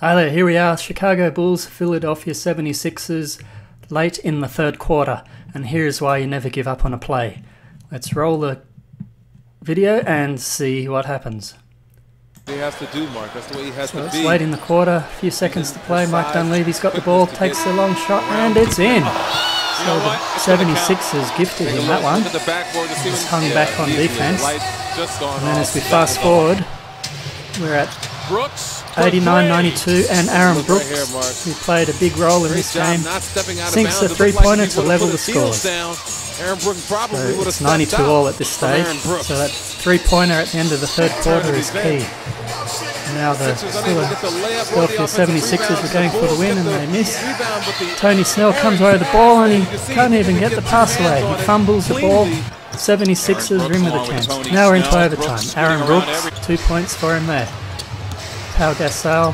Hi there, here we are, Chicago Bulls, Philadelphia 76ers, late in the third quarter, and here's why you never give up on a play. Let's roll the video and see what happens. He has to do, Mark. That's the way he has So to it's be. late in the quarter, a few seconds to play. Mike Dunleavy's got the ball, takes the long shot, and it's in. You So know the what? It's gonna count. 76ers gifted him that one. look at the backboard to see Just hung yeah, back on defense. Lights just gone And then as we fast forward, we're at Brooks. 89-92, and Aaron Look right here, Brooks, who played a big role in Great this game, sinks bounds. the It looked like three-pointer to level the his heels scores. Down, Aaron Brooks probably So it's 92 all at this stage. So that three-pointer at the end of the third quarter is key. Now the Philadelphia 76ers were going for the win and they miss. Tony Snell comes away with the ball and he can't even get the pass away. He fumbles the ball. 76ers are in with a chance. Now we're into overtime. Aaron Brooks, two points for him there. Pau Gasol,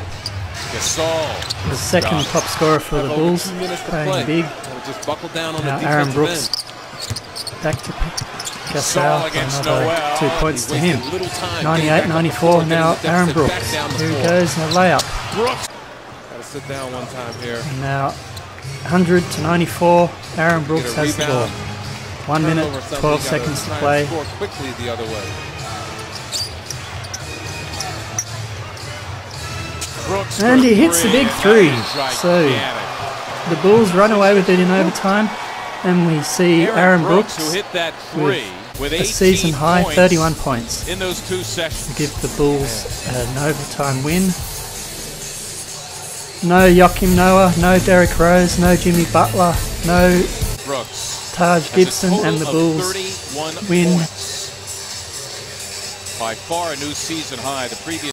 Gasol. the second top scorer for the Bulls, two minutes to playing play. big. Just buckle down on Now the Aaron Brooks end. back to Gasol Gasol for against another Noel. two points to him. Wasted little time 98 getting back up the 94 now Aaron Brooks. Here he goes, a layup. Brooks. Gotta sit down one time here. Now 100 to 94, Aaron Brooks has the ball. One minute, 12 seconds to play. Quickly the other way. And he hits the big three. So the Bulls run away with it in overtime, and we see Aaron Brooks who hit that three with a season high 31 points in those two to give the Bulls an overtime win. No Joakim Noah, no Derrick Rose, no Jimmy Butler, no Taj Gibson, and the Bulls 31 win. By far a new season high. The previous